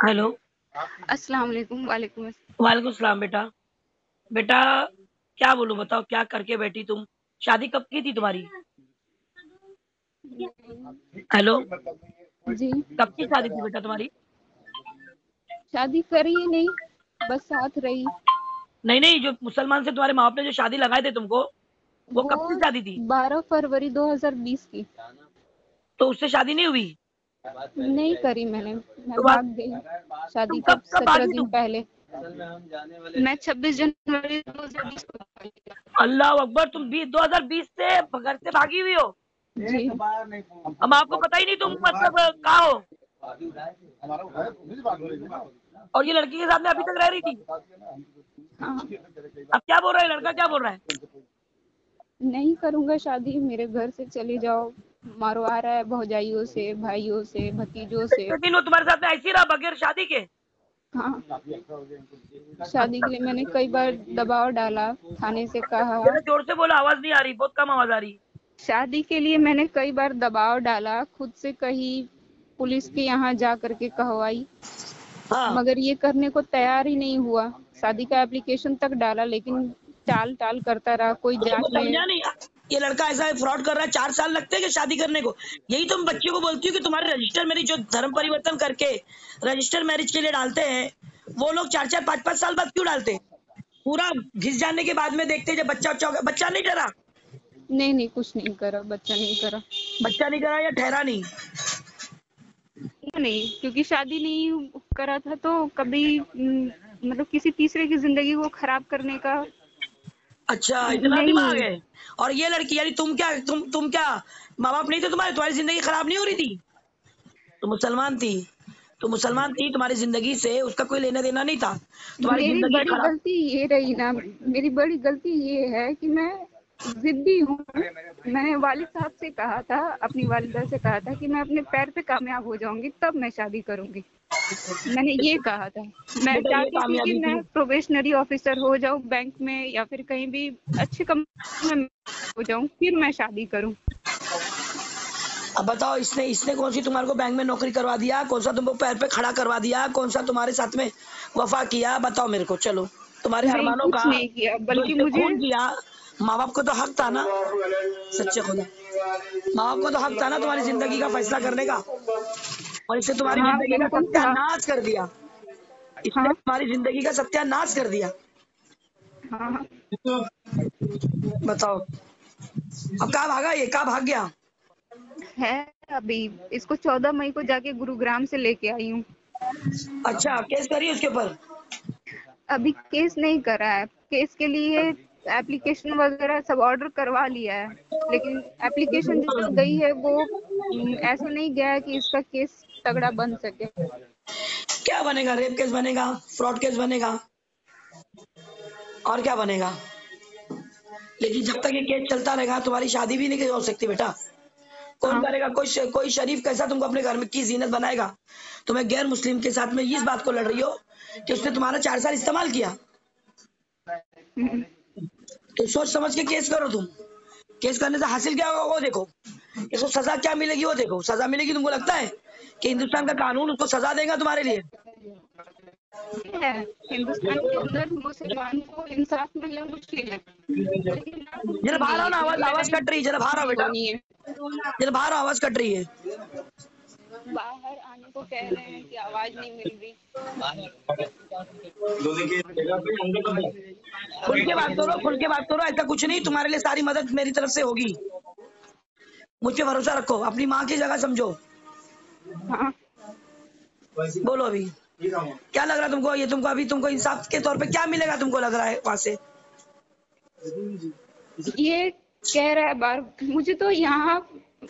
Hello. अस्सलाम वालेकुम वालेकुम वालेकुम सलाम बेटा। बेटा क्या बोलूँ बताओ क्या करके बैठी तुम? शादी कब की थी तुम्हारी? हेलो। जी। कब की शादी थी बेटा तुम्हारी? शादी करी ही नहीं बस साथ रही। नहीं नहीं जो मुसलमान से तुम्हारे माँ बाप ने जो शादी लगाए थे तुमको वो कब की शादी थी? 12 फरवरी 2020 की। तो उससे शादी नहीं हुई? नहीं करी मैंने। मैं तो भाग गई। शादी कब- सत्रह दिन पहले। मैं 26 जनवरी 2020 को। अल्लाह अकबर तुम बीस दो हज़ार बीस से घर से भागी हुई हो। जी। अब आपको पता ही नहीं तुम मतलब कहा हो। और ये लड़की के साथ में अभी तक रह रही थी। हाँ। अब क्या बोल रहा है? लड़का क्या बोल रहा है? नहीं करूँगा शादी मेरे घर से चले जाओ। मारो आ रहा है भौजाइयों से भाइयों से भतीजों से। वो तुम्हारे साथ में ऐसे रहा बगैर शादी के? हाँ। शादी के लिए मैंने कई बार दबाव डाला थाने से कहा। ज़ोर से बोला आवाज़ नहीं आ रही बहुत कम आवाज़ आ रही। शादी के लिए मैंने कई बार दबाव डाला खुद से कही पुलिस के यहाँ जा करके कहवाई। हाँ। मगर ये करने को तैयार ही नहीं हुआ। शादी का एप्लीकेशन तक डाला लेकिन टाल टाल करता रहा कोई जाँच नहीं। ये लड़का ऐसा फ्रॉड कर रहा है चार साल लगते हैं कि शादी करने को? यही तुम बच्चे को बोलती हो कि तुम्हारे रजिस्टर मैरिज जो धर्म परिवर्तन करके रजिस्टर मैरिज के लिए डालते हैं वो लोग चार चार पाँच पाँच साल बाद क्यों डालते हैं? पूरा घिस जाने के बाद में देखते हैं जब बच्चा होगा बच्चा नहीं डरा। नहीं नहीं कुछ नहीं करा बच्चा नहीं करा। बच्चा नहीं करा या ठहरा नहीं नहीं क्योंकि शादी नहीं करा था तो कभी हम्म, मतलब किसी तीसरे की ज़िंदगी को खराब करने का अच्छा इतना। दिमाग है? और ये लड़की यानी तुम क्या तुम तुम क्या माँ बाप नहीं थे तुम्हारे? तुम्हारी ज़िंदगी खराब नहीं हो रही थी? तो मुसलमान थी। तो मुसलमान थी तुम्हारी ज़िंदगी से उसका कोई लेना देना नहीं था। तुम्हारी ज़िंदगी गलती ये रही ना मेरी बड़ी गलती ये है कि मैं जिद्दी हूँ। मैंने वालिद साहब से कहा था अपनी वालिदा से कहा था कि मैं अपने पैर पे कामयाब हो जाऊँगी तब मैं शादी करूँगी। मैंने ये कहा था। मैं चाहती थी कि मैं प्रोबेशनरी ऑफिसर हो जाऊँ बैंक में या फिर कहीं भी अच्छी कंपनी में हो जाऊँ फिर मैं शादी करूँ। अब बताओ इसने इसने कौन सी तुम्हारे को बैंक में नौकरी करवा दिया? कौन सा तुमको पैर पे खड़ा करवा दिया? कौन सा तुम्हारे साथ में वफा किया? बताओ मेरे को चलो। तुम्हारे अरमानों का नहीं किया, बल्कि मुझे- खून किया माँ बाप को तो हक था ना? सच्चे खुदा। माँ बाप को तो हक था ना तुम्हारी ज़िंदगी का फैसला करने का? और इसने तुम्हारी हाँ, ज़िंदगी का सत्यानाश कर दिया। इसने हाँ। तुम्हारी ज़िंदगी का सत्यानाश कर दिया। हाँ। बताओ। अब कहाँ भागा ये? कहाँ भाग गया? है अभी। इसको चौदह मई को जाके गुरुग्राम से लेके आई हूँ। अच्छा केस करिए उसके ऊपर? अभी केस नहीं करा है। केस के लिए एप्लीकेशन वगैरह सब ऑर्डर करवा लिया है। लेकिन एप्लीकेशन जो गई है वो हम्म, ऐसा नहीं गया है कि इसका केस तगड़ा बन सके। क्या बनेगा? रेप केस बनेगा? फ्रॉड केस बनेगा? और क्या बनेगा? लेकिन जब तक ये केस चलता रहेगा तुम्हारी शादी भी नहीं हो सकती बेटा। कौन हाँ। करेगा? कोई कोई शरीफ कैसा तुमको अपने घर में की जीनत बनाएगा? तुम्हें गैर मुस्लिम के साथ में इस बात को लड़ रही हो कि उसने तुम्हारा चार साल इस्तेमाल किया? हम्म, तो सोच समझ के केस करो तुम। केस करने से हासिल क्या होगा वो देखो। इसको सजा क्या मिलेगी वो देखो। सजा मिलेगी तुमको लगता है कि हिंदुस्तान का कानून उसको सजा देगा तुम्हारे लिए? हिंदुस्तान के अंदर मुसलमान को इंसाफ मिलना मुश्किल है। जरा बाहर आओ ना आवाज़ आवाज़ कट रही है। जरा बाहर आओ बेटा। जरा बाहर आवाज़ कट रही है। बाहर आने को कह रहे हैं कि आवाज़ नहीं मिल रही। खुल के बात करो खुल के बात करो ऐसा कुछ नहीं तुम्हारे लिए सारी मदद मेरी तरफ़ से होगी। मुझ पे भरोसा रखो अपनी माँ की जगह समझो। हाँ। बोलो अभी। क्या लग रहा है तुमको? ये तुमको अभी तुमको इंसाफ के तौर पे क्या मिलेगा तुमको लग रहा है वहाँ से? ये कह रहा है बार मुझे तो यहाँ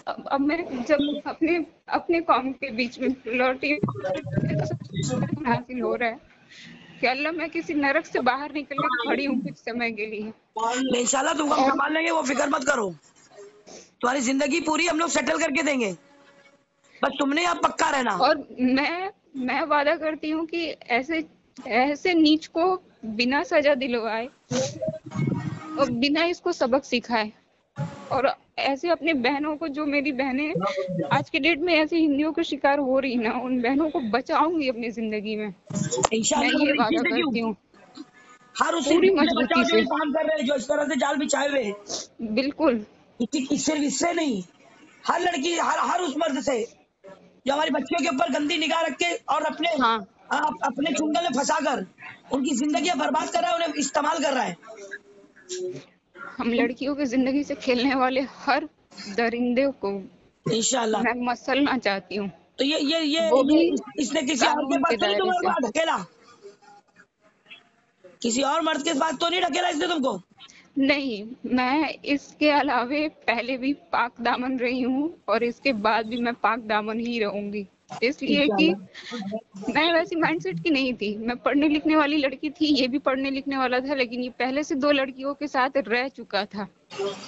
अब अब मैं जब अपने अपने कौम के बीच में लौटी हासिल हो रहा है। कि अल्लाह मैं किसी नरक से बाहर निकल के खड़ी हूँ कुछ समय के लिए। इंशाल्लाह तुमको हम संभाल लेंगे वो फ़िक्र मत करो। तुम्हारी ज़िंदगी पूरी हम लोग सेटल करके देंगे। बस तुमने अब पक्का रहना। और मैं मैं वादा करती हूँ कि ऐसे ऐसे नीच को बिना सजा दिलवाए और बिना इसको सबक सिखाए। और ऐसे अपने बहनों को जो मेरी बहनें आज के डेट में ऐसे हिंदियों के शिकार हो रही ना उन बहनों को बचाऊँगी अपनी ज़िंदगी में मैं ये वादा? करती हूँ हर उसी पूरी मजबूती से। काम कर रहे हैं जो इस तरह से जाल बिछाए हुए हैं। बिल्कुल सिर्फ़ इससे नहीं हर लड़की हर हर उस मर्द से जो हमारी बच्चियों के ऊपर गंदी निगाह रख के और अपने हाँ आप, अपने चुंगल में फंसा कर उनकी ज़िंदगी बर्बाद कर रहा है उन्हें इस्तेमाल कर रहा है हम लड़कियों की ज़िंदगी से खेलने वाले हर दरिंदे को इंशाल्लाह। मैं मसलना चाहती हूँ। तो ये ये ये, वो भी ये इसने किसी और के पास तो नहीं पास ढकेला किसी और मर्द के पास तो नहीं ढकेला इसने तुमको? नहीं मैं इसके अलावे पहले भी पाक दामन रही हूँ और इसके बाद भी मैं पाक दामन ही रहूँगी। इसलिए कि मैं वैसी माइंडसेट की नहीं थी। मैं पढ़ने लिखने वाली लड़की थी ये भी पढ़ने लिखने वाला था लेकिन ये पहले से दो लड़कियों के साथ रह चुका था।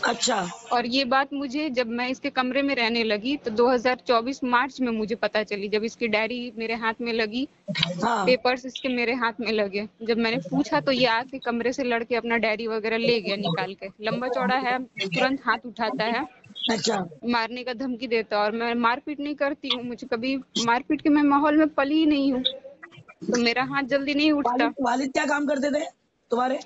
अच्छा। और ये बात मुझे जब मैं इसके कमरे में रहने लगी तो 2024 मार्च में मुझे पता चली जब इसकी डायरी मेरे हाथ में लगी हाँ। पेपर्स इसके मेरे हाथ में लगे। जब मैंने पूछा तो ये आके कमरे से लड़के अपना डायरी वगैरह ले गया निकाल के। लंबा चौड़ा है तुरंत हाथ उठाता है। अच्छा। मारने का धमकी देता है और मैं मारपीट नहीं करती हूँ मुझे कभी मारपीट के मैं माहौल में पली ही नहीं हूँ। तो मेरा हाथ जल्दी नहीं उठता। वालिद क्या काम करते थे तुम्हारे?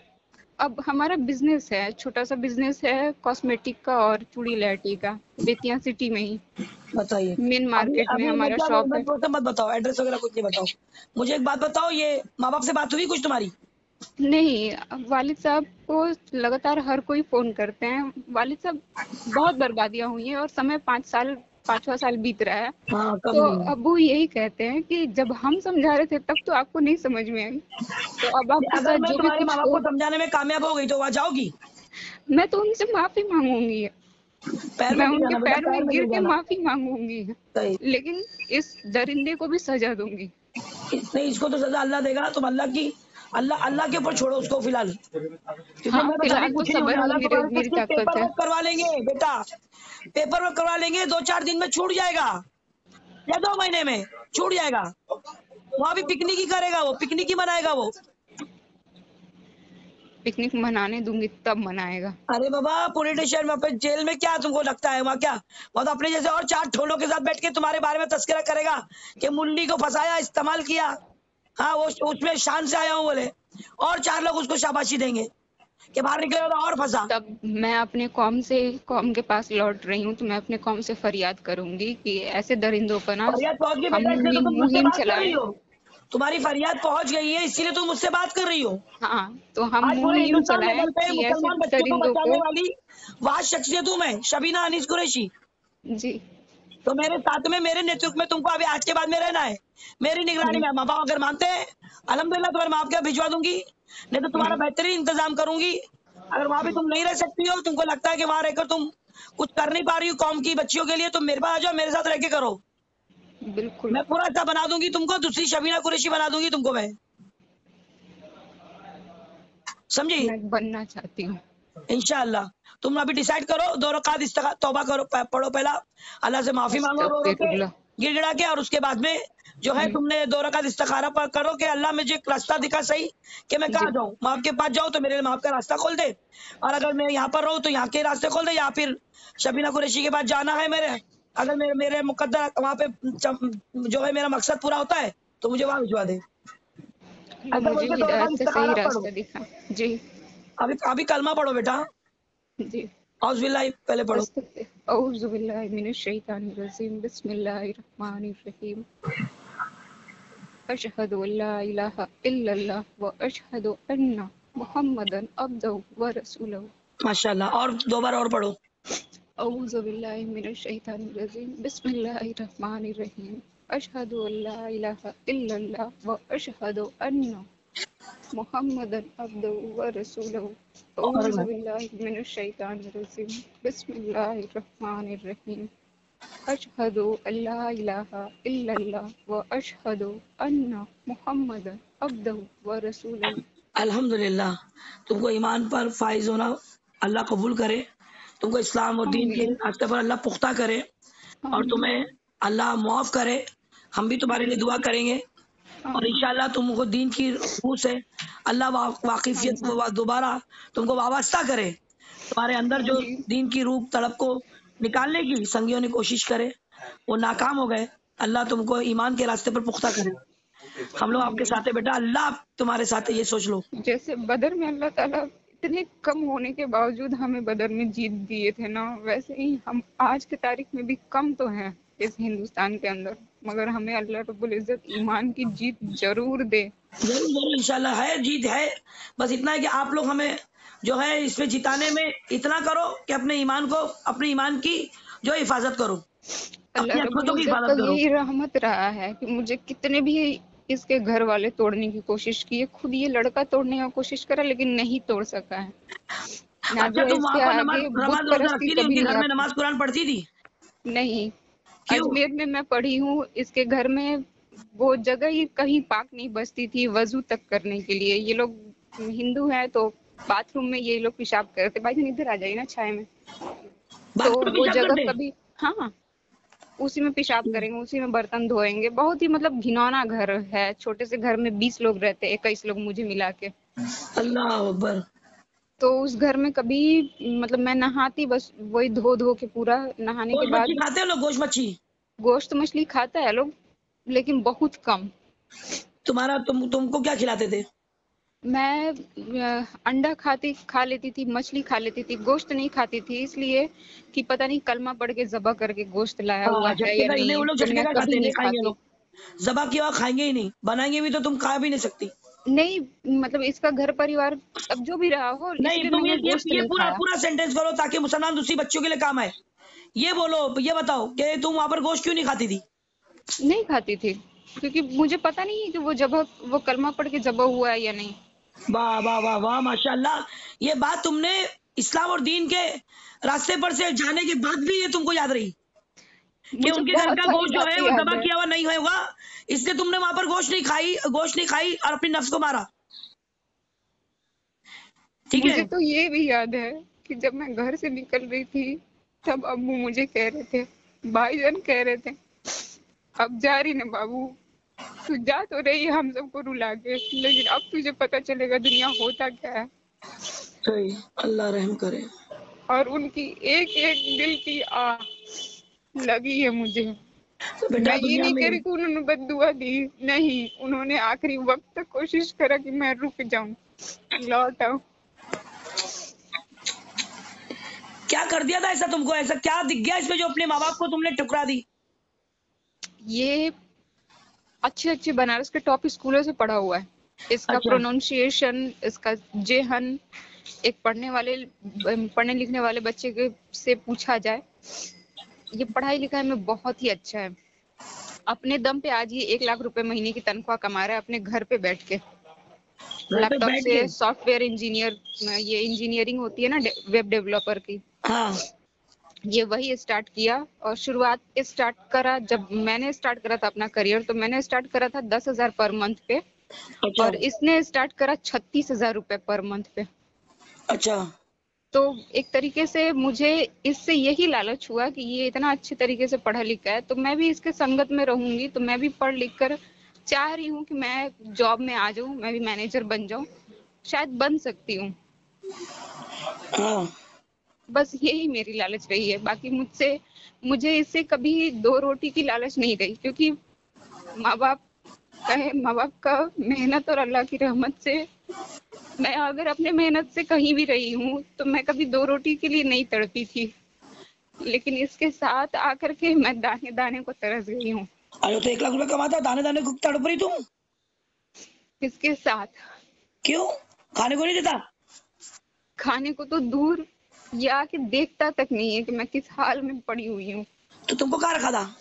अब हमारा बिज़नेस है छोटा सा बिज़नेस है कॉस्मेटिक का और चूड़ी लहटी का बेतिया सिटी में ही। बताइए। मेन मार्केट अभी- में अभी हमारा शॉप है। मत बताओ एड्रेस वगैरह कुछ नहीं बताओ। मुझे एक बात बताओ ये माँ बाप से बात हुई कुछ तुम्हारी? नहीं वालिद साहब को लगातार हर कोई फ़ोन करते हैं। वालिद साहब बहुत बर्बादियाँ हुई हैं और समय पाँच साल पांचवा साल बीत रहा है। हाँ तो अबू यही कहते हैं कि जब हम समझा रहे थे तब तो आपको नहीं समझ में आई। तो अब आपके साथ जो भी कुछ को समझाने में कामयाब हो गई तो वहाँ जाओगी? मैं तो उनसे माफ़ी मांगूँगी। मैं उनके पैर में गिर के माफ़ी मांगूँगी। लेकिन इस दरिंदे को भी सजा दूँगी। नहीं इसको तो सजा अल्लाह देगा तुम अल्लाह की अल्लाह अल्लाह के ऊपर छोड़ो उसको फ़िलहाल। हाँ, तो पेपर वर्क करवा लेंगे बेटा। पेपर वर्क करवा लेंगे दो चार दिन में छूट जाएगा। या दो महीने में छूट जाएगा। वहाँ भी पिकनिक ही करेगा वो पिकनिक ही मनाएगा वो। पिकनिक मनाने दूँगी तब मनाएगा। अरे बाबा स्टेशन में अपने जेल में क्या तुमको लगता है? वहाँ क्या? वहाँ तो अपने जैसे और चार ठोलों के साथ बैठ के तुम्हारे बारे में तस्करा करेगा कि मुन्नी को फंसाया इस्तेमाल किया। हाँ वो उसमें शान से आया हूँ बोले। और चार लोग उसको शाबाशी देंगे कि बाहर निकलेगा तो और फंसा। तब मैं अपने कौम से कौम के पास लौट रही हूँ तो मैं अपने कौम से फरियाद करूँगी कि ऐसे दरिंदों पर ना तो मुहिम कर रही हो। तुम्हारी फरियाद पहुँच गई है इसीलिए तुम मुझसे बात कर रही हो। हाँ तो हम मुहिम चलाए मुसलमान बच्चों को बचाने वाली वाह शख्सियत हूँ मैं शबीना अनीस कुरैशी। जी। तो मेरे साथ में मेरे नेतृत्व में तुमको अभी आज के बाद में रहना है। मेरी निगरानी में माँ बाप अगर मानते हैं अलहमदुल्ला तुम्हारे माँ बाप भिजवा दूँगी। नहीं तो तुम्हारा बेहतरीन इंतज़ाम करूँगी। अगर वहाँ भी तुम नहीं रह सकती हो तुमको लगता है कि वहाँ रहकर तुम कुछ कर नहीं पा रही हो कौम की बच्चियों के लिए तुम मेरे पास आ जाओ मेरे साथ रह के करो। बिल्कुल। मैं पूरा ऐसा बना दूँगी तुमको दूसरी शबीना कुरेशी बना दूँगी तुमको मैं। समझी? बनना चाहती हूँ। इंशाल्लाह। तुम अभी डिसाइड करो दो रकात इस्तखा तौबा करो पढ़ो पहला। अल्लाह से माफ़ी मांगो रो। गिड़गिड़ा के और उसके बाद में जो है तुमने दो रकात इस्तखारा पर करो कि अल्लाह मुझे एक रास्ता दिखा सही कि मैं कहाँ जाऊँ। माँ के पास जाऊँ तो मेरे लिए माँ का रास्ता खोल दे। और अगर मैं यहाँ पर रहूँ तो यहाँ के रास्ते खोल दे या फिर शबीना कुरैशी के पास जाना है मेरे। अगर मेरे मेरे मुकद्दर वहाँ पे जो है मेरा मकसद पूरा होता है तो मुझे वहाँ भिजवा दे। अल्लाह मुझे तो सही रास्ता। दिखा। जी। अभी अभी कलमा पढ़ो बेटा। जी। औज़ पहले पढ़ो। औज़ु बिल्लाहि मिनश शैतानिर रजीम बिस्मिल्लाहिर रहमानिर रहीम। अशहदु अल्ला इलाहा इल्लल्लाह व अशहदु अन्ना मुहम्मदन अब्दुहु व रसूलुहु। माशाल्लाह और दो बार और पढ़ो। औज़ु बिल्लाहि मिनश शैतानिर रजीम बिस्मिल्लाहिर रहमानिर रहीम। अशहदु अल्ला इलाहा इल्लल्लाह व अशहदु अन्ना मुहम्मदन अब्दुहु व रसूलुहु औज़ु बिल्लाहि मिनश शैतानिर रजीम बिस्मिल्लाहिर रहमानिर रहीम अशहदु अल्ला इलाहा इल्लल्लाह व अशहदु अन्ना मुहम्मदन अब्दुहु व रसूलुहु अल्हम्दुलिल्लाह तुमको ईमान पर फाइज होना अल्लाह कबूल करे तुमको इस्लाम और दीन के रास्ते पर अल्लाह पुख्ता करे और तुम्हें अल्लाह मुआफ करे हम भी तुम्हारे लिए दुआ करेंगे और इंशाल्लाह तुमको दीन की रूह से अल्लाह वा, वाकिफियत दोबारा तुमको वाबस्ता करे। तुम्हारे अंदर जो दीन की रूह तड़प को निकालने की संगियों ने कोशिश करे वो नाकाम हो गए। अल्लाह तुमको ईमान के रास्ते पर पुख्ता करे। हम लोग आपके साथ है बेटा अल्लाह तुम्हारे साथ ये सोच लो। जैसे बदर में अल्लाह ताला इतने कम होने के बावजूद हमें बदर में जीत दिए थे ना वैसे ही हम आज के तारीख में भी कम तो हैं इस हिंदुस्तान के अंदर। मगर हमें अल्लाह रब्बुल इज़्ज़त ईमान की जीत ज़रूर दे। ज़रूर ज़रूर इंशाल्लाह है जीत है। बस इतना है कि आप लोग हमें जो है इसमें जिताने में इतना करो कि अपने ईमान को अपने ईमान की जो हिफाजत करो। अल्लाह यही रहमत रहा है कि मुझे कितने भी इसके घर वाले तोड़ने की कोशिश की है खुद ये लड़का तोड़ने की कोशिश करा लेकिन नहीं तोड़ सका है। अच्छा तुम पर नमाज़ कुरान पढ़ती थी? नहीं। अजमेर में मैं पढ़ी हूँ इसके घर में वो जगह ही कहीं पाक नहीं बचती थी वज़ू तक करने के लिए। ये लोग हिंदू हैं तो बाथरूम में ये लोग पेशाब करते। भाई जान इधर आ जाइए ना छाए में। तो वो जगह कभी हाँ। उसी में पेशाब करेंगे उसी में बर्तन धोएँगे। बहुत ही मतलब घिनौना घर है। छोटे से घर में बीस लोग रहते हैं इक्कीस लोग मुझे मिला के। अल्लाह अकबर। तो उस घर में कभी मतलब मैं नहाती बस वही धो धो के पूरा नहाने के बाद। खाते हो लोग गोश्त मच्छी गोश्त मछली खाता है लोग लेकिन बहुत कम। तुम्हारा तुम तुमको क्या खिलाते थे? मैं अंडा खाती खा लेती थी मछली खा लेती थी गोश्त नहीं खाती थी इसलिए कि पता नहीं कलमा पढ़ के जबा करके गोश्त लाया हुआ हाँ है या नहीं तो जबा किया खाएँगे ही नहीं बनाएँगे भी तो तुम खा भी नहीं सकती। नहीं मतलब इसका घर परिवार अब जो भी रहा हो नहीं तुम ये ये, ये पूरा पूरा सेंटेंस करो ताकि मुसलमान दूसरी बच्चों के लिए काम आए। ये बोलो ये बताओ कि तुम वहाँ पर गोश्त क्यों नहीं खाती थी? नहीं खाती थी क्योंकि मुझे पता नहीं है कि वो जबा वो कलमा पढ़ के जबा हुआ है या नहीं। वाह वाह वाह वाह माशाल्लाह। ये बात तुमने इस्लाम और दीन के रास्ते पर से जाने के बाद भी ये तुमको याद रही। कि उनके घर का गोश्त जो है वो दबा किया हुआ नहीं होगा। इसलिए तुमने वहाँ पर गोश्त नहीं खाई गोश्त नहीं खाई और अपनी नफ्स को मारा। ठीक है? मुझे तो ये भी याद है कि जब मैं घर से निकल रही थी तब अम्मू मुझे कह रहे थे भाईजान कह रहे थे अब जा रही ना बाबू। तू जा तो रही हम सबको रुला के। लेकिन अब तुझे पता चलेगा दुनिया होता क्या है। सही। अल्लाह रहम करे। और उनकी एक एक दिल की आ लगी है मुझे। तो मैं ये नहीं कह रही कि उन्होंने बददुआ दी। नहीं उन्होंने आखिरी वक्त तक कोशिश करा कि मैं रुक जाऊँ। लौट आऊँ क्या कर दिया था ऐसा तुमको? ऐसा क्या दिख गया इसमें जो अपने माँ बाप को तुमने ठुकरा दी? ये अच्छे अच्छे बनारस के टॉप स्कूलों से पढ़ा हुआ है। इसका अच्छा। प्रोनाउंसिएशन इसका जेहन एक पढ़ने वाले पढ़ने लिखने वाले बच्चे के से पूछा जाए। ये पढ़ाई लिखाई में बहुत ही अच्छा है। अपने दम पे आज ये एक लाख रुपए महीने की तनख्वाह कमा रहा है अपने घर पे बैठ के। लैपटॉप से सॉफ्टवेयर इंजीनियर ये इंजीनियरिंग होती है ना वेब डेवलपर की। हाँ। ये वही स्टार्ट किया और शुरुआत स्टार्ट करा। जब मैंने स्टार्ट करा था अपना करियर तो मैंने स्टार्ट करा था दस हज़ार पर मंथ पे अच्छा। और इसने स्टार्ट करा छत्तीस हज़ार रूपए पर मंथ पे। अच्छा। तो एक तरीके से मुझे इससे यही लालच हुआ कि ये इतना अच्छे तरीके से पढ़ा लिखा है तो मैं भी इसके संगत में रहूँगी तो मैं भी पढ़ लिख कर चाह रही हूँ कि मैं जॉब में आ जाऊँ मैं भी मैनेजर बन जाऊँ शायद बन सकती हूँ। हाँ। बस यही मेरी लालच रही है बाकी मुझसे मुझे इससे कभी दो रोटी की लालच नहीं रही क्योंकि माँ बाप कहे माँ बाप का मेहनत और अल्लाह की रहमत से। मैं अगर अपने मेहनत से कहीं भी रही हूँ तो मैं कभी दो रोटी के लिए नहीं तड़पी थी। लेकिन इसके साथ आकर के मैं दाने दाने को तरस गई हूँ। अरे तो एक लाख रुपए कमाता दाने दाने को तड़प रही तुम? इसके साथ। क्यों? खाने को नहीं देता? खाने को तो दूर ये आके देखता तक नहीं है कि मैं किस हाल में पड़ी हुई हूँ। तो तुमको कहा रखा था?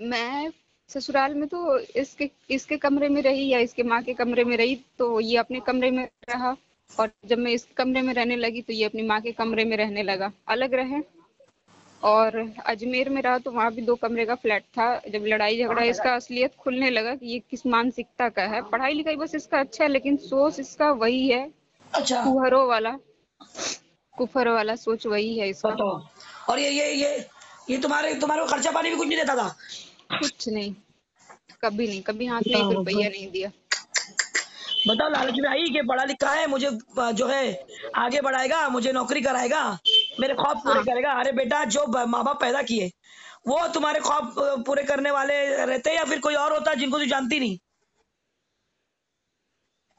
मैं ससुराल में तो इसके इसके कमरे में रही या इसके माँ के कमरे में रही तो ये अपने कमरे में रहा। और जब मैं इस कमरे में रहने लगी तो ये अपनी माँ के कमरे में रहने लगा। अलग रहे। और अजमेर में रहा तो वहाँ भी दो कमरे का फ्लैट था। जब लड़ाई झगड़ा इसका असलियत खुलने लगा कि ये किस मानसिकता का है। पढ़ाई लिखाई बस इसका अच्छा है लेकिन सोच इसका वही है। अच्छा। कुहरों वाला। कुफर वाला सोच वही है इसका। बताओ और ये ये ये ये तुम्हारे तुम्हारे खर्चा पानी भी कुछ नहीं देता था? कुछ नहीं कभी नहीं कभी हाथ में एक रुपया नहीं दिया। बताओ लालच में आई कि पढ़ा लिखा है? मुझे जो है आगे बढ़ाएगा? मुझे नौकरी कराएगा? मेरे ख्वाब पूरे हाँ। करेगा? अरे बेटा जो माँ बाप पैदा किए वो तुम्हारे ख्वाब पूरे करने वाले रहते हैं या फिर कोई और होता जिनको तू जानती नहीं?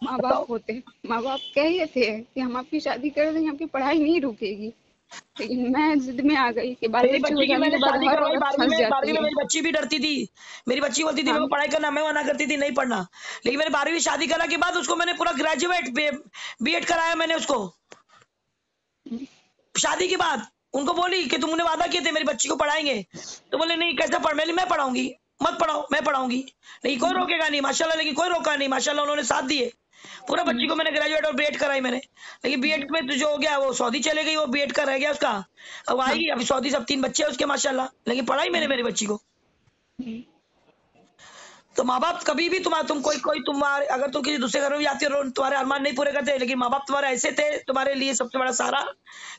माँ बाप होते माँ बाप कह रहे थे कि हम आपकी शादी कर देंगे आपकी पढ़ाई नहीं रुकेगी। मैं जिद में आ गई कि मेरी बच्ची की मैंने शादी करवाई बारहवीं में बारहवीं में मेरी बच्ची भी डरती थी। मेरी बच्ची बोलती थी हाँ। मैं पढ़ाई करना मैं मना करती थी नहीं पढ़ना। लेकिन मैंने बारहवीं शादी करने के बाद उसको मैंने पूरा ग्रेजुएट बी एड कराया मैंने उसको। शादी के बाद उनको बोली कि तुमने वादा किए थे मेरी बच्ची को पढ़ाएँगे। तो बोले नहीं कैसे पढ़ मैंने मैं पढ़ाऊँगी मत पढ़ाओ मैं पढ़ाऊँगी। नहीं कोई रोकेगा नहीं माशाल्लाह लेकिन कोई रोका नहीं माशाल्लाह उन्होंने साथ दिए। पूरा बच्ची को मैंने ग्रेजुएट और बीएड कराई मैंने। लेकिन बीएड में तो जो हो गया वो सऊदी चले गई वो बीएड का रह गया उसका। अब आएगी अभी सऊदी सब तीन बच्चे हैं उसके माशाल्लाह। लेकिन पढ़ाई मैंने मेरी बच्ची को। हम्म, तो माँ बाप कभी भी तुम्हारा तुम कोई कोई तुम्हारे अगर तुम किसी दूसरे घर में जाती हो तुम्हारे अरमान नहीं पूरे करते। लेकिन माँ बाप तुम्हारे ऐसे थे तुम्हारे लिए सबसे बड़ा सहारा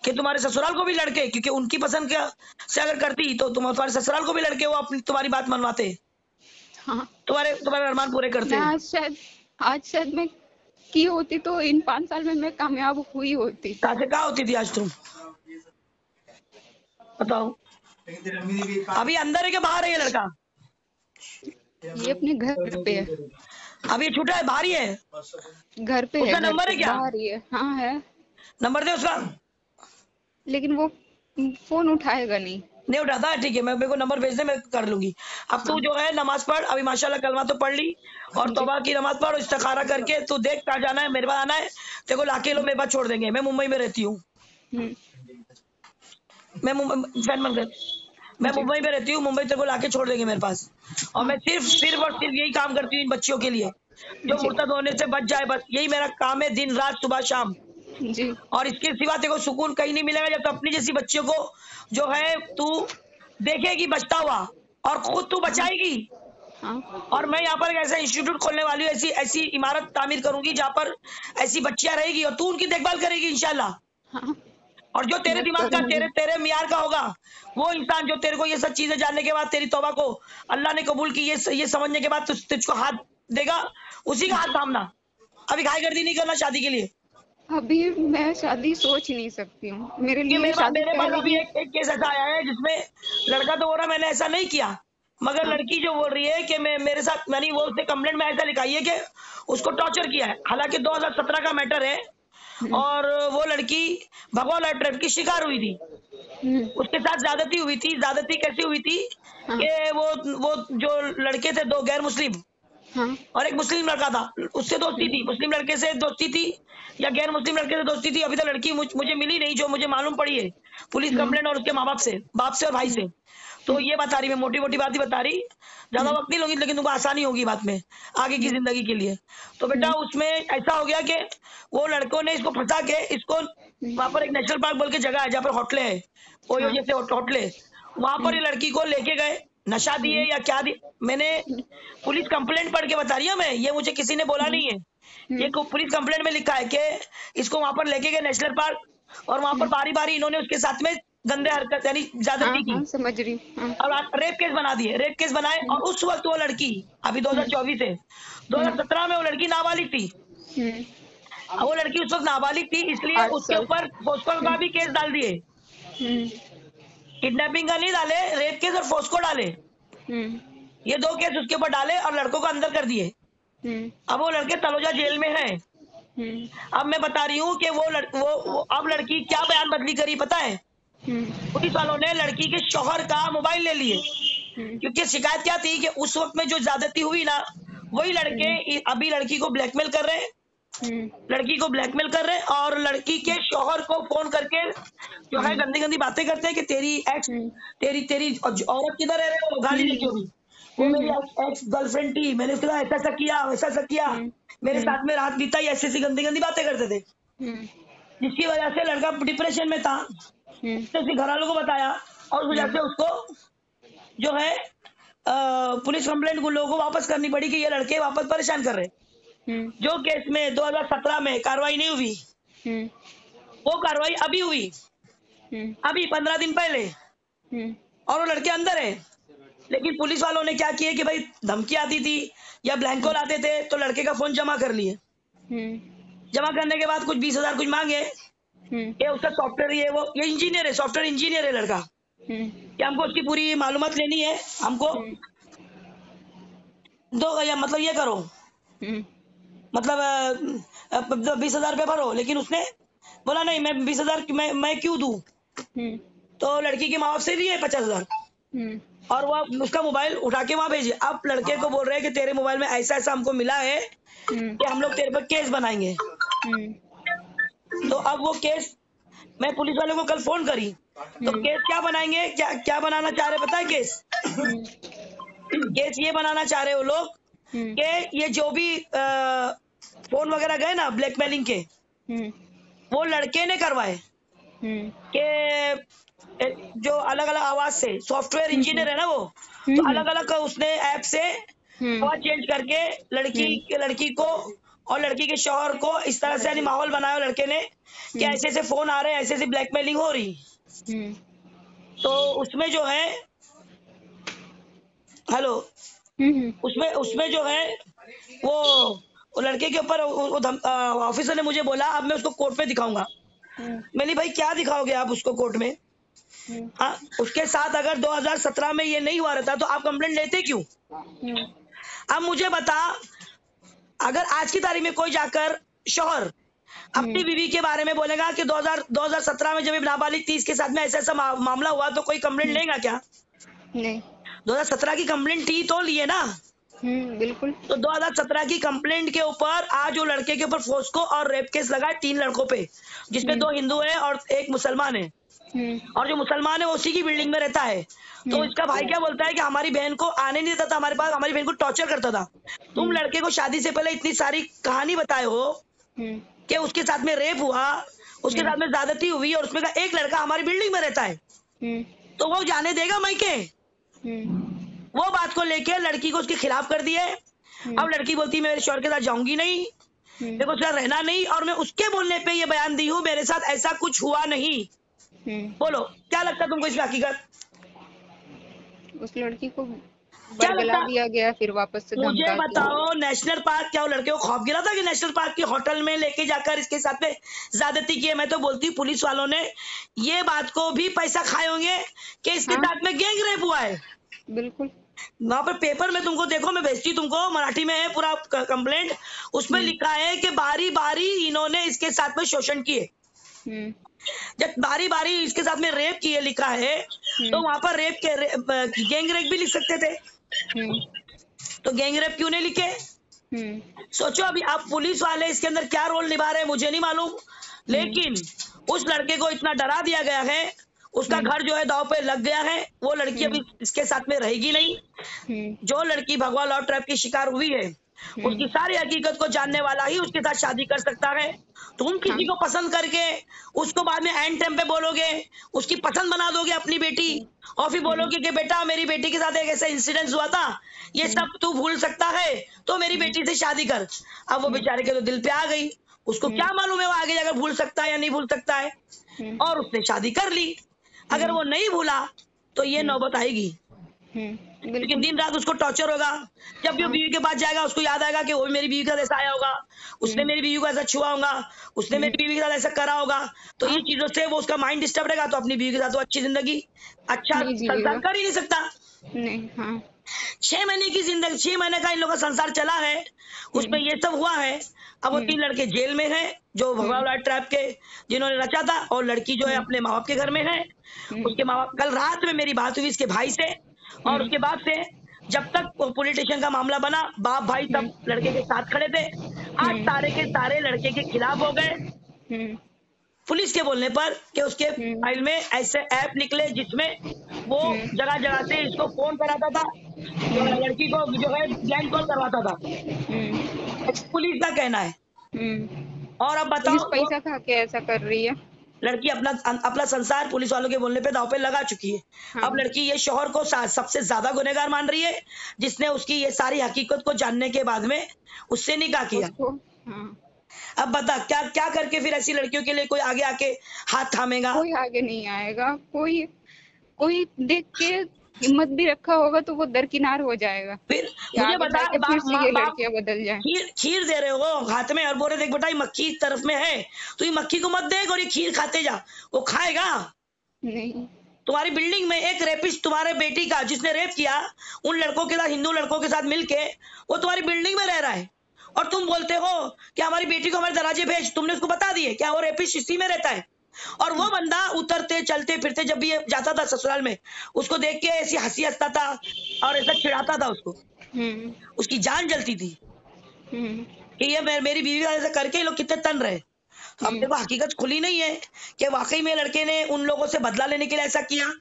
कि तुम्हारे ससुराल को भी लड़के क्योंकि उनकी पसंद का से अगर करती तो तुम तुम्हारे ससुराल को भी लड़के वो अपनी तुम्हारी बात मनवाते। हाँ। तुम्हारे तुम्हारे अरमान पूरे करते। आज शायद आज शायद मैं की होती तो इन पाँच साल में मैं कामयाब हुई होती। कहाँ होती थी आज तुम? बताओ। अभी अंदर है कि बाहर है ये लड़का? ये अपने घर पे है। अभी छूटा है? बाहर ही है? घर पे उसका है नंबर है क्या? बाहर ही है। हाँ है। नंबर दे उसका। लेकिन वो फ़ोन उठाएगा नहीं। नहीं उठाता है ठीक है मैं मेरे को नंबर भेज दे मैं कर लूँगी। अब तू जो है नमाज़ पढ़ अभी माशाल्लाह कलमा तो पढ़ ली और तौबा की नमाज़ पढ़ और इस्तिखारा करके तू देख कहाँ जाना है मेरे पास आना है तेरे को लाके लोग मेरे पास छोड़ देंगे मैं मुंबई में रहती हूँ। हम्म, मैं मुंबई फ़ैन बन मैं मुंबई में रहती हूँ मुंबई तेरे को लाके छोड़ देंगे मेरे पास। और मैं सिर्फ़ सिर्फ़ और सिर्फ़ यही काम करती हूँ इन बच्चियों के लिए। जो जी। मुर्तद होने से बच जाए बस यही मेरा काम है दिन रात सुबह शाम। जी। और इसके सिवा तेरे को सुकून कहीं नहीं मिलेगा जब तो अपनी जैसी बच्चियों को जो है तू देखेगी बचता हुआ और खुद तू बचाएगी। हाँ। और मैं यहाँ पर ऐसा इंस्टीट्यूट खोलने वाली हूँ ऐसी ऐसी इमारत तामीर करूँगी जहाँ पर ऐसी बच्चियाँ रहेगी और तू उनकी देखभाल करेगी इंशाल्लाह। हाँ। और जो तेरे दिमाग का। तेरे तेरे मियार का होगा वो इंसान जो तेरे को ये सब चीज़ें जानने के बाद तेरी तौबा को अल्लाह ने कबूल की ये ये समझने के बाद तुझको हाथ देगा उसी का हाथ थामना। अभी घाई गर्दी नहीं करना शादी के लिए। अभी मैं शादी सोच नहीं सकती हूँ मेरे लिए मेरे शादी मेरे पास अभी एक, एक केस ऐसा आया है जिसमें लड़का तो बोल रहा मैंने ऐसा नहीं किया मगर हाँ। लड़की जो बोल रही है कि मैं मेरे साथ यानी वो उसने कंप्लेंट में ऐसा लिखाई है कि उसको टॉर्चर किया है हालाँकि 2017 का मैटर है हम्म। और वो लड़की भगवान ट्रैप की शिकार हुई थी हम्म, उसके साथ ज्यादती हुई थी ज्यादती कैसी हुई थी हाँ। कि वो वो जो लड़के थे दो गैर मुस्लिम हाँ। और एक मुस्लिम लड़का था। उससे दोस्ती थी। मुस्लिम लड़के से दोस्ती थी या गैर मुस्लिम लड़के से दोस्ती थी अभी तक लड़की मुझ, मुझे मिली नहीं जो मुझे मालूम पड़ी है। पुलिस कंप्लेंट और उसके माँ बाप से बाप से और भाई से। तो ये बता रही मैं मोटी मोटी बात ही बता रही। ज़्यादा वक्त नहीं लूँगी लेकिन तुमको आसानी होगी बात में आगे की ज़िंदगी के लिए। तो बेटा उसमें ऐसा हो गया कि वो लड़कों ने इसको फंसा के इसको वहाँ पर एक नेशनल पार्क बोल के जगह है जहाँ पर होटले है। ओयो जैसे होटले वहाँ पर ये लड़की को लेके गए। नशा दिए या क्या दिए मैंने पुलिस कंप्लेंट पढ़ के बता रही हूँ मैं। ये मुझे किसी ने बोला नहीं है। ये पुलिस कंप्लेंट में लिखा है कि इसको वहाँ पर लेके गए नेशनल पार्क और वहाँ पर बारी बारी इन्होंने उसके साथ में गंदे हरकत यानी हाँ ज्यादती की हाँ समझ रही हाँ, और रेप केस बना दिए रेप केस बनाए और उस वक्त वो लड़की अभी 2024 है 2017 में वो लड़की नाबालिग थी। हम्म, वो लड़की उस वक्त नाबालिग थी इसलिए उसके ऊपर का भी केस डाल दिए। हम्म, किडनैपिंग का नहीं डाले रेप केस और फोस्को डाले। हम्म, ये दो केस उसके ऊपर डाले और लड़कों को अंदर कर दिए। हम्म, अब वो लड़के तलोजा जेल में हैं। हम्म, अब मैं बता रही हूँ कि वो, लड़, वो, वो अब लड़की क्या बयान बदली करी पता है? पुलिस वालों ने लड़की के शौहर का मोबाइल ले लिए। क्योंकि शिकायत क्या थी कि उस वक्त में जो ज्यादती हुई ना वही लड़के अभी लड़की को ब्लैकमेल कर रहे हैं। लड़की को ब्लैकमेल कर रहे हैं और लड़की के शोहर को फ़ोन करके जो है गंदी गंदी बातें करते हैं कि तेरी एक्स हम्म। तेरी तेरी औरत किधर है? रे वो गाली लेके होगी वो मेरी एक्स गर्लफ्रेंड थी मैंने उसके साथ ऐसा ऐसा किया वैसा ऐसा किया मेरे साथ में रात बीता ऐसी ऐसी गंदी गंदी बातें करते थे। हम्म, जिसकी वजह से लड़का डिप्रेशन में था। हम्म, उसने उसके घर वालों को बताया और उस वजह से उसको जो है पुलिस कंप्लेंट लोगों को वापस करनी पड़ी कि ये लड़के वापस परेशान कर रहे हैं। हम्म, जो केस में 2017 में कार्रवाई नहीं हुई हम्म, वो कार्रवाई अभी हुई। हम्म, अभी पंद्रह दिन पहले। हम्म, और वो लड़के अंदर है। लेकिन पुलिस वालों ने क्या किया कि भाई धमकी आती थी या ब्लैंको आते थे तो लड़के का फ़ोन जमा कर लिए। हम्म, जमा करने के बाद कुछ बीस हज़ार कुछ मांगे। हम्म। कि उसका सॉफ्टवेयर ये वो ये इंजीनियर है सॉफ्टवेयर इंजीनियर है लड़का। हम्म। कि हमको उसकी पूरी मालूम लेनी है हमको हम्म। दो या मतलब ये करो। हम्म। मतलब बीस हज़ार रुपये भरो लेकिन उसने बोला नहीं मैं बीस हज़ार मैं मैं क्यों दूँ? हम्म। तो लड़की के माँ बाप से लिए पचास हज़ार। हम्म। और वो उसका मोबाइल उठा के वहाँ भेजे। अब लड़के को बोल रहे हैं कि तेरे मोबाइल में ऐसा ऐसा हमको मिला है हम्म। कि हम लोग तेरे पर केस बनाएँगे। तो अब वो केस मैं पुलिस वालों को कल फ़ोन करी। तो। केस क्या बनाएँगे? क्या क्या बनाना चाह रहे पता है केस? केस ये बनाना चाह रहे वो लोग कि ये जो भी अ, फ़ोन वगैरह गए ना ब्लैकमेलिंग के? हम्म। वो लड़के ने करवाए हम्म। कि जो अलग अलग आवाज़ से सॉफ्टवेयर इंजीनियर है ना वो? तो हम्म। अलग अलग उसने ऐप से हम्म। आवाज़ चेंज करके लड़की लड़की को और लड़की के शोहर को इस तरह से यानी माहौल बनाया लड़के ने कि हम्म। ऐसे ऐसे फ़ोन आ रहे हैं ऐसे ऐसे ब्लैकमेलिंग हो रही। हम्म। तो उसमें जो है हेलो? हम्म। उसमें उसमें जो है वो लड़के के ऊपर ऑफिसर ने मुझे बोला अब मैं उसको कोर्ट में दिखाऊँगा। हम्म। मैंने भाई क्या दिखाओगे आप उसको कोर्ट में? हम्म। हाँ उसके साथ अगर 2017 में ये नहीं हुआ रहता तो आप कंप्लेंट लेते क्यों? हम्म अब मुझे बता अगर आज की तारीख में कोई जाकर शोहर अपनी बीवी के बारे में बोलेगा कि 2000 2017 में जब नाबालिग थी इसके साथ में ऐसा ऐसा मामला हुआ तो कोई कंप्लेंट लेगा क्या? नहीं। 2017 की कंप्लेंट थी तो लिए ना। हम्म बिल्कुल। तो 2017 की कंप्लेंट के ऊपर आज वो लड़के के ऊपर फोस्को और रेप केस लगा है तीन लड़कों पे जिसमें दो हिंदू है और एक मुसलमान है। हम्म। और जो मुसलमान है वो उसी की बिल्डिंग में रहता है। तो हम्म। इसका भाई क्या बोलता है कि हमारी बहन को आने नहीं देता था हमारे पास हमारी बहन को टॉर्चर करता था। तुम हम्म। लड़के को शादी से पहले इतनी सारी कहानी बताए हो हम्म। कि उसके साथ में रेप हुआ उसके हम्म। साथ में ज्यादती हुई और उसमें का एक लड़का हमारी बिल्डिंग में रहता है। हम्म। तो वो जाने देगा हम्म। वो बात को लेके लड़की को उसके खिलाफ कर दिए अब लड़की बोलती है मैं मेरे शोर के साथ जाऊँगी नहीं। हम्म। मेरे को उसके रहना नहीं और मैं उसके बोलने पे ये बयान दी हूँ मेरे साथ ऐसा कुछ हुआ नहीं। हम्म। बोलो क्या लगता है तुमको इसमें हकीकत उस लड़की को क्या बरगला दिया गया फिर वापस से मुझे बताओ नेशनल पार्क क्या वो लड़के को खौफ गिरा था कि नेशनल पार्क के होटल में लेके जाकर इसके साथ में ज्यादती की है? मैं तो बोलती हूँ पुलिस वालों ने ये बात को भी पैसा खाए होंगे कि इसके हाँ। साथ में गैंग रेप हुआ है। बिल्कुल। वहाँ पर पेपर में तुमको देखो मैं भेजती तुमको मराठी में है पूरा कंप्लेंट उसमें हम्म। लिखा है कि बारी बारी इन्होंने इसके साथ में शोषण किए। हम्म। जब बारी बारी इसके साथ में रेप किए लिखा है तो हम्म। वहाँ पर रेप के गैंग रेप भी लिख सकते थे। तो गैंग रेप क्यों नहीं लिखे? सोचो अभी आप पुलिस वाले इसके अंदर क्या रोल निभा रहे हैं मुझे नहीं मालूम। लेकिन उस लड़के को इतना डरा दिया गया है उसका हम्म। घर जो है दाव पे लग गया है वो लड़की अभी इसके साथ में रहेगी नहीं। हम्म। जो लड़की भगवा लॉ ट्रैप की शिकार हुई है उसकी सारी हकीकत को जानने वाला ही उसके साथ शादी कर सकता है। तुम किसी को पसंद करके उसको बाद में एंड टाइम पे बोलोगे उसकी पसंद बना दोगे अपनी बेटी और फिर बोलोगे कि बेटा मेरी बेटी के साथ एक ऐसा इंसिडेंट हुआ था ये सब तू भूल सकता है तो मेरी बेटी से शादी कर। अब वो बेचारे के तो दिल पे आ गई। उसको क्या मालूम है वो आगे जाकर भूल सकता है या नहीं भूल सकता है। हम्म। और उसने शादी कर ली। अगर वो नहीं भूला तो ये नौबत आएगी। हम्म लेकिन दिन रात उसको टॉर्चर होगा। जब भी वो बीवी के पास जाएगा उसको याद आएगा कि वो मेरी बीवी का ऐसा आया होगा। उसने मेरी बीवी को ऐसा छुआ होगा। उसने मेरी बीवी के साथ ऐसा करा होगा। तो इन चीज़ों से वो उसका माइंड डिस्टर्ब रहेगा तो अपनी बीवी के साथ वो अच्छी ज़िंदगी अच्छा संसार कर ही नहीं सकता। नहीं हाँ। छह महीने की ज़िंदगी छह महीने का इन लोगों का संसार चला है। उसमें ये सब हुआ है। अब वो तीन लड़के जेल में हैं जो भगवान लाल ट्रैप के जिन्होंने रचा था और लड़की जो है अपने माँ बाप के घर में है। उसके माँ बाप कल रात में मेरी बात हुई इसके भाई से और उसके बाद से जब तक वो पुलिस स्टेशन का मामला बना बाप भाई सब लड़के के साथ खड़े थे। आज सारे के सारे लड़के के खिलाफ हो गए। हम्म। पुलिस के बोलने पर कि उसके हम्म। फ़ाइल में ऐसे ऐप निकले जिसमें वो हम्म। जगह जगह से इसको फ़ोन कराता था तो लड़की को जो है ब्लैंक कॉल करवाता था। हम्म। पुलिस का कहना है। और अब बताओ पैसा खा के ऐसा कर रही है। लड़की अपना अपना संसार पुलिस वालों के बोलने पे दाव पे लगा चुकी है। हाँ। अब लड़की ये शोहर को सबसे ज़्यादा गुनेगार मान रही है जिसने उसकी ये सारी हकीकत को जानने के बाद में उससे निकाह किया। हाँ। अब बता क्या क्या करके फिर ऐसी लड़कियों के लिए कोई आगे आके हाथ थामेगा? कोई आगे नहीं आएगा। कोई कोई देख के हिम्मत भी रखा होगा तो वो दरकिनार हो जाएगा। फिर मुझे बता जाके बाप फिर से ये लड़कियाँ बदल जाए। खीर खीर दे रहे हो हाथ में और बोल रहे देख बेटा ये मक्खी इस तरफ़ में है तो ये मक्खी को मत देख और ये खीर खाते जा। वो खाएगा? नहीं। तुम्हारी बिल्डिंग में एक रेपिस्ट तुम्हारे बेटी का जिसने रेप किया उन लड़कों के साथ हिंदू लड़कों के साथ मिलके वो तुम्हारी बिल्डिंग में रह रहा है। और तुम बोलते हो कि हमारी बेटी को हमारे दराजे भेज तुमने उसको बता दिए क्या वो रेपिस्ट इसी में रहता है? और वो बंदा उतरते चलते फिरते जब भी जाता था ससुराल में उसको देख के ऐसी हँसी हंसता था और ऐसा चिढ़ाता था उसको। हम्म। उसकी जान जलती थी। हम्म। कि ये मे- मेरी बीवी ऐसा करके ये लोग कितने तन रहे। अब हम्म। देखो हकीकत खुली नहीं है कि वाकई में लड़के ने उन लोगों से बदला लेने के लिए ऐसा किया।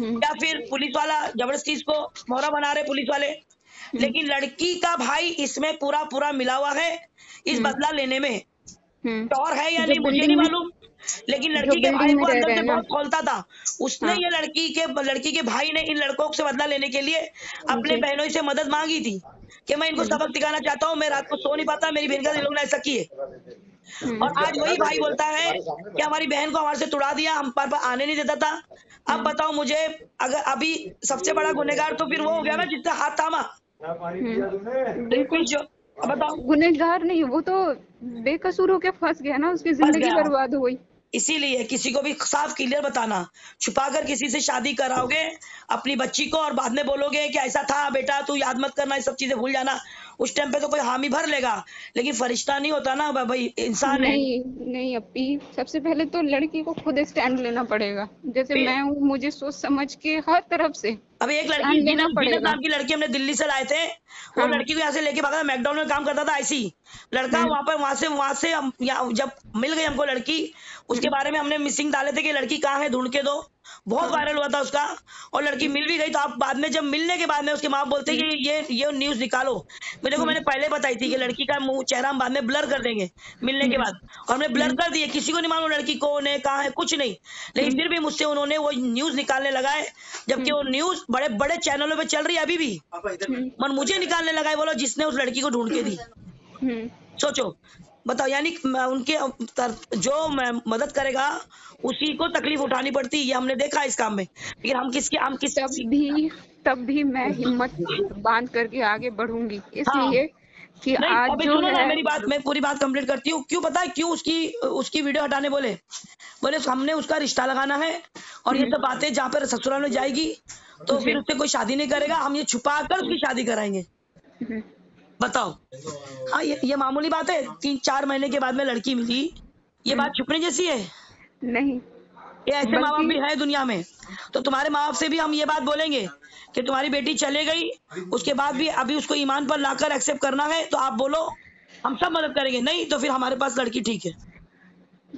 या फिर पुलिस वाला ज़बरदस्ती इसको मोहरा बना रहे पुलिस वाले। लेकिन लड़की का भाई इसमें पूरा पूरा मिला हुआ है इस हम्म। बदला लेने में। हम्म। और है या नहीं मुझे नहीं मालूम। लेकिन लड़की के भाई को अंदर से बहुत खोलता था। उसने हाँ। ये लड़की के लड़की के भाई ने इन लड़कों से बदला लेने के लिए अपने बहनों से मदद मांगी थी कि मैं इनको सबक दिखाना चाहता हूँ मैं रात को सो नहीं पाता मेरी बहन का लोगों ने ऐसा किए। हम्म। और आज वही भाई बोलता है कि हमारी बहन को हमारे से तुड़ा दिया हम पर पर आने नहीं देता था। अब बताओ मुझे अगर अभी सबसे बड़ा गुनेगार तो फिर वो हो गया ना जिसने हाथ थामा। हम्म। बिल्कुल जो बताओ। गुनहगार नहीं वो तो बेकसूर होके फंस गया ना उसकी ज़िंदगी बर्बाद हो गई। इसीलिए किसी को भी साफ़ क्लियर बताना। छुपाकर किसी से शादी कराओगे अपनी बच्ची को और बाद में बोलोगे कि ऐसा था बेटा तू याद मत करना ये सब चीज़ें भूल जाना। उस टाइम पे तो कोई हामी भर लेगा। लेकिन फरिश्ता नहीं होता ना भाई इंसान नहीं है। नहीं नहीं अपी सबसे पहले तो लड़की को खुद स्टैंड लेना पड़ेगा। जैसे मैं हूँ मुझे सोच समझ के हर तरफ़ से अभी एक लड़की जीनत पड़ेगा। नाम की लड़की हमने दिल्ली से लाए थे। वो हाँ। लड़की को यहाँ से लेके भागा था मैकडॉनल्ड में काम करता था ऐसी लड़का हम्म। वहाँ पर वहाँ से वहाँ से हम यहाँ जब मिल गई हमको लड़की उसके हम्म। बारे में हमने मिसिंग डाले थे कि लड़की कहाँ है ढूंढ के दो। बहुत वायरल हुआ था उसका। और लड़की मिल भी गई तो आप बाद में जब मिलने के बाद में उसके माँ बोलते कि ये ये न्यूज़ निकालो। मेरे को मैंने पहले बताई थी कि लड़की का मुँह चेहरा हम बाद में ब्लर कर देंगे मिलने के बाद। और हमने ब्लर कर दिए किसी को नहीं मालूम लड़की कौन है कहाँ है कुछ नहीं। लेकिन फिर भी मुझसे उन्होंने वो न्यूज़ निकालने लगाए जबकि वो न्यूज़ बड़े बड़े चैनलों पे चल रही है अभी भी। हम्म, मन मुझे निकालने लगा है बोलो जिसने उस लड़की को ढूंढ के दी। हम्म, सोचो बताओ यानी उनके जो मैं मदद करेगा उसी को तकलीफ़ उठानी पड़ती है ये हमने देखा इस काम में। लेकिन हम किसके हम किस तब भी तब भी मैं हिम्मत बाँध करके आगे बढ़ूँगी। इसलिए कि हाँ। नहीं आज जो सुनो ना है मेरी बात मैं पूरी बात कंप्लीट करती हूँ। क्यों पता है क्यों उसकी उसकी वीडियो हटाने बोले? बोले हमने उसका रिश्ता लगाना है और ये सब बातें जहाँ पर ससुराल में जाएगी तो फिर उससे कोई शादी नहीं करेगा हम ये छुपा कर उसकी शादी कराएँगे। हम्म, बताओ। हाँ ये ये मामूली बात है तीन चार महीने के बाद में लड़की मिली ये बात छुपने जैसी है? नहीं। ये ऐसे माँ बाप भी है दुनिया में। तो तुम्हारे माँ बाप से भी हम ये बात बोलेंगे कि तुम्हारी बेटी चले गई उसके बाद भी अभी उसको ईमान पर लाकर एक्सेप्ट करना है तो आप बोलो हम सब मदद करेंगे। नहीं तो फिर हमारे पास लड़की ठीक है।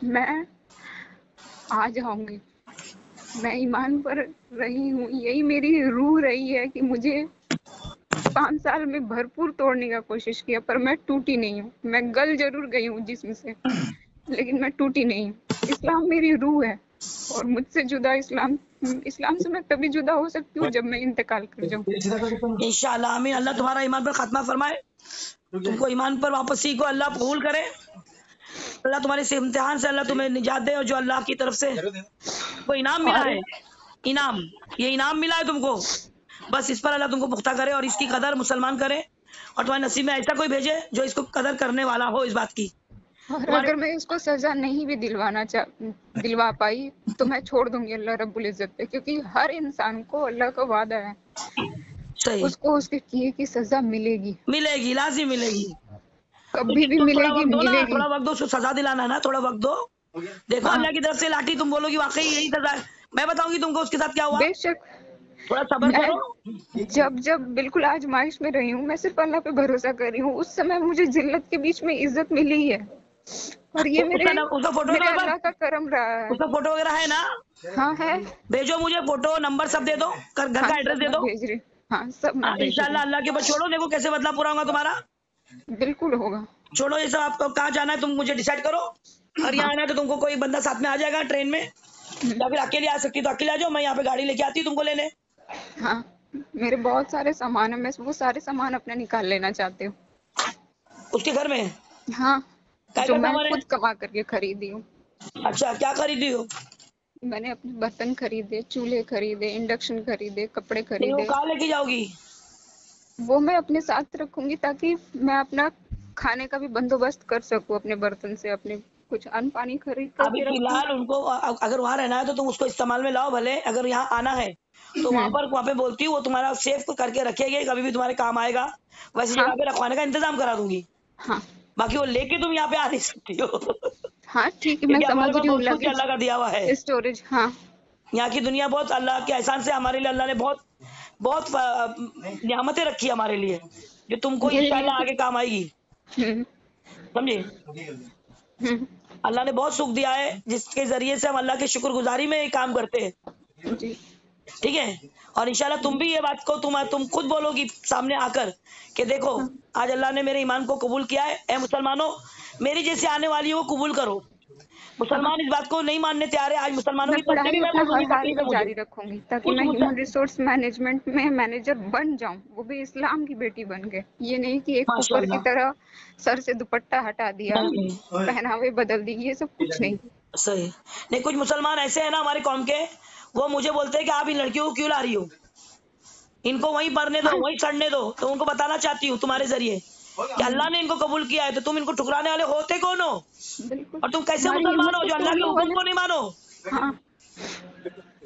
मैं आ जाऊँगी मैं ईमान पर रही हूँ, यही मेरी रूह रही है कि मुझे पाँच साल में भरपूर तोड़ने का कोशिश किया, पर मैं टूटी नहीं हूँ। मैं गल ज़रूर गई हूँ जिसम से, लेकिन मैं टूटी नहीं हूँ। इस्लाम मेरी रूह है, और मुझसे जुदा इस्लाम इस्लाम से मैं तभी जुदा हो सकती हूँ जब मैं इंतकाल कर जाऊँ। आमीन। अल्लाह तुम्हारा ईमान पर खात्मा फरमाए। तुमको ईमान पर वापसी को अल्लाह कबूल करे। अल्लाह तुम्हारे इस इम्तिहान से अल्लाह तुम्हें निजात दे, और जो अल्लाह की तरफ़ से को इनाम मिला है। इनाम। ये इनाम मिला है तुमको। बस इस पर अल्लाह तुमको पुख्ता करे और इसकी कदर मुसलमान करे। और तुम्हारे नसीब में ऐसा कोई भेजे जो इसको कदर करने वाला हो इस बात की। और अगर मैं इसको सजा नहीं भी दिलवाना चाह दिलवा पाई तो मैं छोड़ दूँगी अल्लाह रब्बुल इज़्ज़त पे क्योंकि हर इंसान को अल्लाह का वादा है। सही। उसको उसके किए की सजा मिलेगी। मिलेगी लाजी मिलेगी। कभी भी मिलेगी मिलेगी। थोड़ा वक्त दो उसको सजा दिलाना है ना थोड़ा वक्त दो। देखो हाँ। अल्लाह की तरफ़ से लाठी तुम बोलोगी वाकई यही सजा है मैं बताऊँगी तुमको उसके साथ क्या हुआ। बेशक। थोड़ा सब्र करो। जब जब बिल्कुल आजमाइश में रही हूँ मैं सिर्फ़ अल्लाह पे भरोसा कर रही हूँ उस समय मुझे जिल्लत के बीच में इज़्ज़त मिली है। और ये मेरे उसका फ़ोटो मेरे अल्लाह का करम रहा है। उसका फ़ोटो वगैरह है ना? हाँ है। भेजो मुझे फ़ोटो नंबर सब दे दो घर हाँ, का एड्रेस दे दो। भेज रही हाँ। सब हाँ, इंशाल्लाह अल्लाह के ऊपर छोड़ो देखो कैसे बदला पूरा होगा तुम्हारा। बिल्कुल होगा। छोड़ो ये सब आपको कहाँ जाना है तुम मुझे डिसाइड करो। और यहाँ आना तो तुमको कोई बंदा साथ में आ जाएगा ट्रेन में। या फिर अकेले आ सकती तो अकेले आ जाओ मैं यहाँ पे गाड़ी लेके आती हूँ तुमको लेने। हाँ मेरे बहुत सारे सामान है मैं वो सारे सामान अपने निकाल लेना चाहती हूँ। उसके घर में? हाँ जो मैं खुद कमा करके खरीदी हूँ। अच्छा क्या खरीदी हो? मैंने अपने बर्तन खरीदे चूल्हे खरीदे इंडक्शन खरीदे कपड़े खरीदे। कहाँ लेके जाओगी? वो मैं अपने साथ रखूँगी ताकि मैं अपना खाने का भी बंदोबस्त कर सकूँ अपने बर्तन से अपने कुछ अन्न पानी खरीद कर अभी फ़िलहाल उनको अगर वहाँ रहना है तो तुम उसको इस्तेमाल में लाओ भले अगर यहाँ आना है। तो वहाँ हम्म। पर वहाँ पे बोलती हूँ वो तुम्हारा सेफ़ करके रखेगी कभी भी तुम्हारे काम आएगा। वैसे हाँ। पे रखवाने का इंतज़ाम करा दूँगी। हाँ। बाकी वो लेके तुम यहाँ पे आ नहीं सकती हो। हाँ ठीक है मैं समझ रही हूँ अल्लाह का दिया हुआ है। स्टोरेज हाँ। यहाँ की दुनिया बहुत अल्लाह के एहसान से हमारे लिए अल्लाह ने बहुत बहुत नियामतें रखी हमारे लिए जो तुमको इंशाल्लाह आगे काम आएगी। हम्म। समझे? हम्म। अल्लाह ने बहुत सुख दिया है जिसके ज़रिए से हम अल्लाह की शुक्रगुजारी में ये काम करते हैं। ठीक है? और इंशाल्लाह तुम भी ये बात को तुम तुम खुद बोलोगी सामने आकर कि देखो आज अल्लाह ने मेरे ईमान को कबूल किया है। ए मुसलमानों मेरी जैसी आने वाली हो कबूल करो। मुसलमान इस बात को नहीं मानने तैयार है। आज मुसलमानों की पढ़ाई है जारी रखूँगी ताकि मैं ह्यूमन रिसोर्स मैनेजमेंट में मैनेजर बन जाऊँ। वो भी इस्लाम की बेटी बन के ये नहीं कि एक ऊपर की तरह सर से दुपट्टा हटा दिया पहनावे बदल दी ये सब कुछ नहीं। सही। नहीं कुछ मुसलमान ऐसे है ना हमारे कौम के वो मुझे बोलते हैं कि आप इन लड़कियों को क्यों ला रही हो? इनको वहीं पढ़ने दो वहीं चढ़ने दो। तो उनको बताना चाहती हूँ तुम्हारे ज़रिए। कि अल्लाह ने इनको कबूल किया है तो तुम इनको ठुकराने वाले होते कौन हो? और तुम कैसे मुसलमान हो जो अल्लाह के हुक्म को नहीं मानो? हाँ।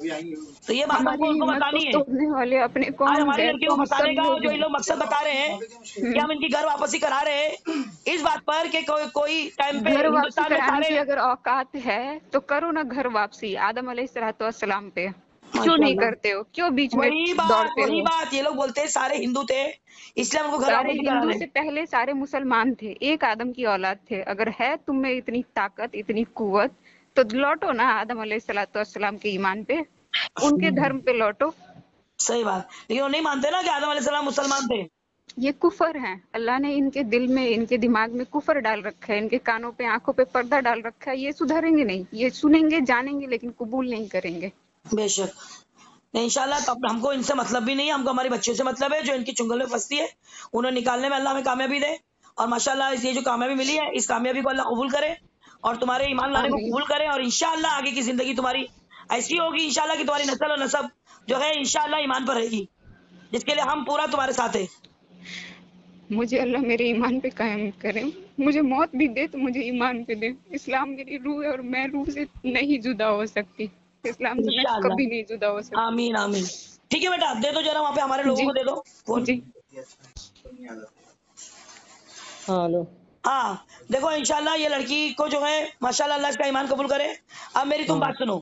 तो ये बात हमको उनको बतानी है। वाले अपने कौन हमारी है? लड़कियों तो को सब का जो हैं। इन लोग मकसद बता रहे हैं कि हम इनकी घर वापसी करा रहे हैं। इस बात पर कि कोई कोई टाइम पे घर वापसी कराने की अगर औकात है तो करो ना घर वापसी आदम अलैहिस्सलाम पे। क्यों नहीं करते हो? क्यों बीच में वही बात दौड़ते वही हो? बात ये लोग बोलते हैं सारे हिंदू थे इसलिए हमको घर सारे हिंदू से पहले सारे मुसलमान थे एक आदम की औलाद थे। अगर है तुम में इतनी ताकत इतनी कुवत तो लौटो ना आदम अलैहिस्सलाम के ईमान पे। उनके धर्म पे लौटो। सही बात। लेकिन नहीं मानते ना कि आदम अलैहिस्सलाम मुसलमान थे। ये कुफर है। अल्लाह ने इनके दिल में इनके दिमाग में कुफर डाल रखा है। इनके कानों पे आँखों पे पर्दा डाल रखा है। ये सुधरेंगे नहीं। ये सुनेंगे जानेंगे लेकिन कबूल नहीं करेंगे। बेशक। नहीं इंशाल्लाह तो हमको इनसे मतलब भी नहीं है हमको हमारे बच्चों से मतलब है जो इनकी चुंगल में फंसती है उन्हें निकालने में अल्लाह हमें कामयाबी दे और माशाल्लाह इस ये जो कामयाबी मिली है इस कामयाबी को अल्लाह कबूल करे और तुम्हारे ईमान लाने को कबूल करे और इंशाल्लाह आगे की ज़िंदगी तुम्हारी ऐसी होगी इंशाल्लाह की तुम्हारी नस्ल और नसब जो है इंशाल्लाह ईमान पर रहेगी जिसके लिए हम पूरा तुम्हारे साथ है। मुझे अल्लाह मेरे ईमान पे कायम करे मुझे मौत भी दे तो मुझे ईमान पे दे। इस्लाम मेरी रूह है और मैं रूह से नहीं जुदा हो सकती। इस्लाम से मैं कभी नहीं जुदा हो सकते। आमीन आमीन। ठीक है बेटा दे दो जरा वहाँ पे हमारे लोगों को दे दो। फ़ोन जी हाँ हेलो हाँ देखो इंशाल्लाह ये लड़की को जो है माशाल्लाह अल्लाह इसका ईमान कबूल करे। अब मेरी तुम बात सुनो।